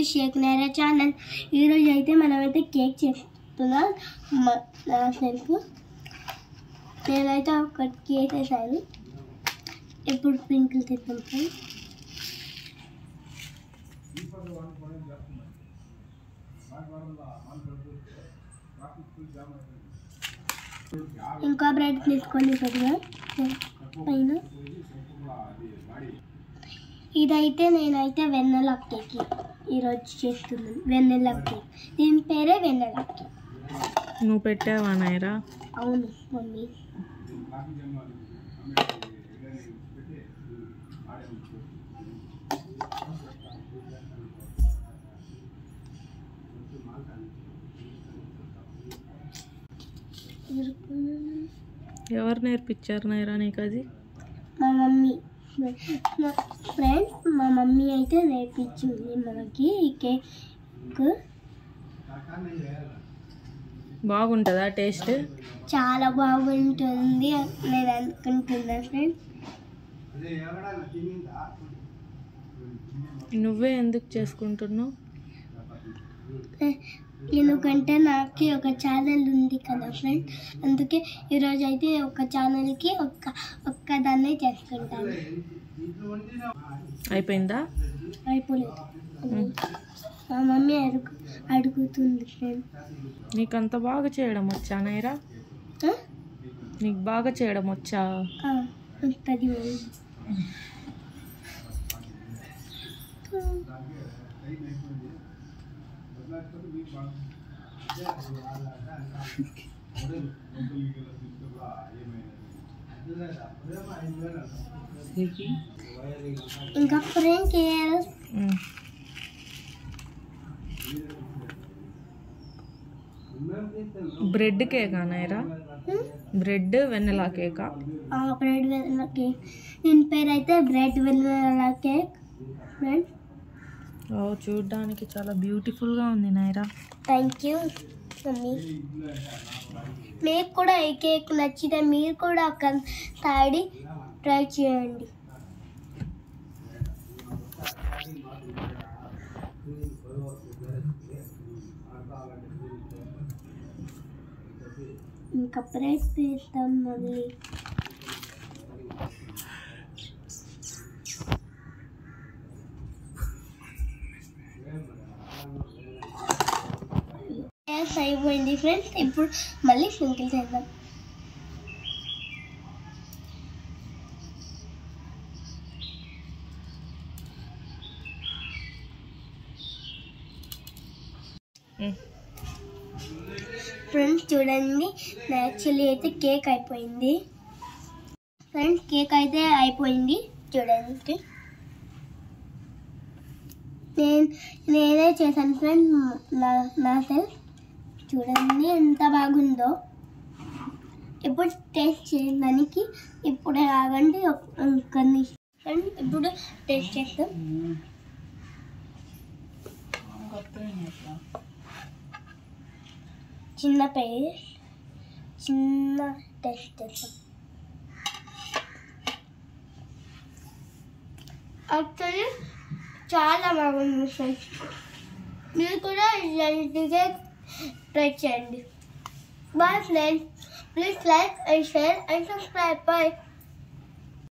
To Sheikh Neera channel. ఈరోజు అయితే మనమైతే కేక్ చేస్తున్నాం. నా సెల్ఫ్. నేనైతే ఒక కేక్ వేసాను ఇప్పుడు పింకులు తెస్తాం ఇంకా బ్రెడ్ తీసుకొని పెట్టుగా పైన. ఇదైతే నేనైతే వెన్నెల కేక్. ఈరోజు చేస్తున్నాను వెన్నెల కేక్. దీని పేరే వెన్నెల కేక్. నువ్వు పెట్టావా నైరా అవును మమ్మీ. ఎవరు నేర్పించారు నైరా నీకు అది? మా మమ్మీ. మా ఫ్రెండ్స్ మా మమ్మీ అయితే నేర్పించింది మనకి ఈ కేక్. బాగుంటుందా టేస్ట్? చాలా బాగుంటుంది. నేను అనుకుంటున్నాను ఫ్రెండ్స్ నువ్వే ఎందుకు చేసుకుంటున్నావు? ఎందుకంటే నాకు ఒక ఛానల్ ఉంది కదా ఫ్రెండ్ అందుకే ఈరోజు అయితే ఒక ఛానల్కి ఒక్క ఒక్కదాన్నే చేసుకుంటాను అయిపోయిందా? అయిపోలేదు. మా మమ్మీ అడుగు అడుగుతుంది ఫ్రెండ్ నీకు అంత బాగా చేయడం వచ్చా నైరా? నీకు బాగా చేయడం వచ్చా? ఉంటుంది ఇంకా ఫ్రెండ్ ఉమ్. బ్రెడ్ కేకా నైరా బ్రెడ్ వెన్నెలా కేకా బ్రెడ్ వెనిలా కేక్ దీని పేరు అయితే బ్రెడ్ వెనిలా కేక్ ఫ్రెండ్ ఓ చూడ్డానికి చాలా బ్యూటిఫుల్గా ఉంది నైరా. Thank you mummy. మీకు కూడా ఈ కేక్ నచ్చితే మీరు కూడా ఒక తాడి ట్రై చేయండి. ఇంకా ప్రైస్ మళ్ళీ. Yes, అయిపోయింది ఫ్రెండ్స్ ఇప్పుడు మళ్ళీ సింకిల్ చేద్దాం. ఫ్రెండ్స్ చూడండి. యాక్చువల్లీ అయితే కేక్ అయిపోయింది. ఫ్రెండ్స్ కేక్ అయితే అయిపోయింది. చూడండి. నేను నేనే చేశాను ఫ్రెండ్ నా నా సెల్ఫ్ చూడండి ఎంత బాగుందో. ఇప్పుడు టేస్ట్ చేయడానికి ఇప్పుడే ఆగండి కొన్ని నిమిషం ఇప్పుడు టేస్ట్ చేస్తాం చిన్న పేస్ట్ చిన్న టేస్ట్ చేస్తాం యాక్చువల్లీ చాలా బాగుంది ఫ్రెండ్స్ మీరు కూడా ఇలాంటిగా pretend. Bye friends. Please like and share and subscribe. Bye.